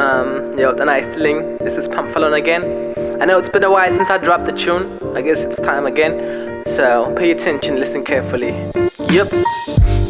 Um, yo, ጤና ይስጥልኝ. This is Pamphilon again. I know it's been a while since I dropped the tune. I guess it's time again. So pay attention, listen carefully. Yep.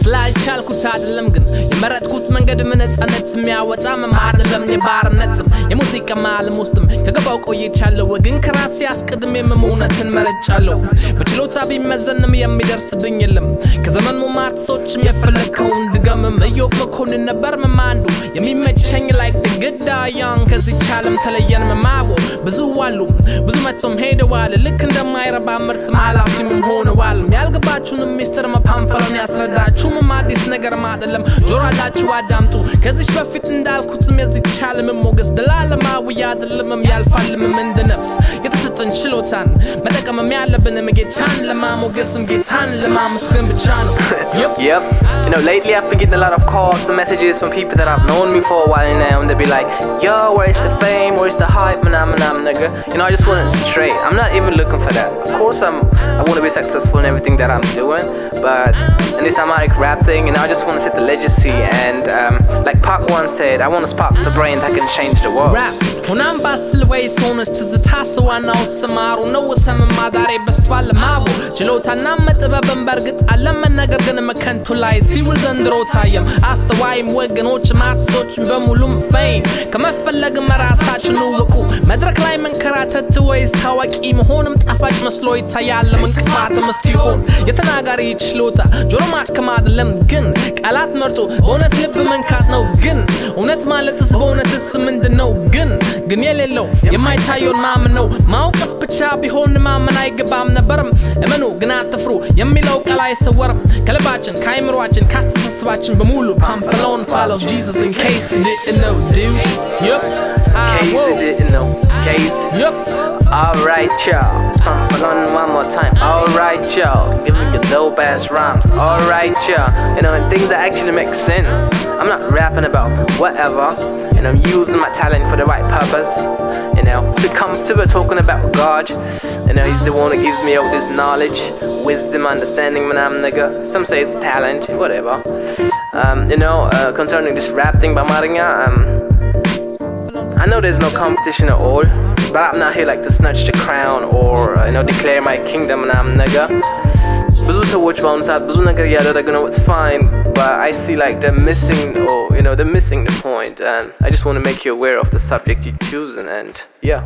ስላልቻልኩት አይደለም ግን የመረጥኩት መንገድ ነፃነት የሚያወጣም አይደለም የባርነትም የሙዚቃ ዓለም ውስጥም ከገባው ቆይቻለሁ ግን ከራሴ አስቀድሜም እውነትን መረጫለሁ በችሎታ ቢመዘንም የሚደርስብኝ የለም ከዘመኑ አርቲስቶችም የፈለግከውን ድገምም እዮብ መኮንን ነበር አንዱ የሚመቸኝ ላይ ግዳያን ከዚች ዓለም ተለየን መማቦ ብዙ አሉ ብዙ መቶም ሄደዋል። ልክ እንደማይረባ ምርት ማላፊም ሆነዋል። ያልገባችሁንም ሚስጥር መፓንፈሎን ያስረዳችሁም አዲስ ነገር አይደለም። ጆሮ አላችሁ አዳምጡ። ከዚች በፊት እንዳልኩትም የዚች ዓለም ሞገስ ዘላለማዊ አይደለምም። ያልፋልምም Chilotan Ma taka mam miala, będę me get tan La mama, guess I'm get tan La mama, spin channel Yep Yep You know, lately I've been getting a lot of calls and messages from people that I've known me for a while now And they be like, yo, where's the fame, where's the hype, Manam, I'm, nigga. You know, I just want it straight. I'm not even looking for that. Of course I'm, I want to be successful in everything that I'm doing But in this Amharic rap thing, you know, I just want to set the legacy And um, like Pac once said, I want to spark the brain that can change the world. Rap. ሁናም ባስል ወይ ሰውነስ ትዝታ ሰዋናው ስማሩ ነው ሰምማ ዳሬ በስቷል ማቡ ችሎታና መጥበብን በእርግጥ አለመን ነገር ግን መከንቱ ላይ ሲውል ዘንድሮ ታየም አስተዋይም ወገኖች አርቲስቶችን በሙሉም ፌም ከመፈለግ መራሳችን ውቁ መድረክ ላይ መንከራተት ወይስ ታዋቂ መሆንም ጣፋጭ መስሎ ይታያል እንቅፋትም እስኪሆን የተናጋሪ ችሎታ ጆሮ ማድከም ግን ቃላት መርጦ በእውነት ልብ መንካት ነው ግን እውነት ማለትስ በእውነትስ ምንድን ነው gnyelelo yamaitayo namano maukas pacha bihon mamanai gabam na baram emanu gnata fru yamilo kalai sawar kalabachin kaimer watchin castas swatchin bamulu Pamfalon follow Jesus in case you didn't know dude. Yep ah whoa. didn't know case yep Alright y'all, spam falon one more time. Alright y'all, giving your dope ass rhymes. Alright y'all, you know and things that actually make sense. I'm not rapping about whatever. and I'm using my talent for the right purpose. You know, it comes to it, talking about God. You know, He's the one that gives me all this knowledge, wisdom, understanding, man, I'm nigga. Some say it's talent, whatever. Um, you know, uh, concerning this rap thing by Maringa, um, I know there's no competition at all, but I'm not here like to snatch the crown or uh, you know declare my kingdom and I'm nigga. ብዙ ሰዎች በአሁኑ ሰዓት ብዙ ነገር እያደረጉ ነው it's fine but I see like they're missing or you know they're missing the point and I just want to make you aware of the subject you're choosing and yeah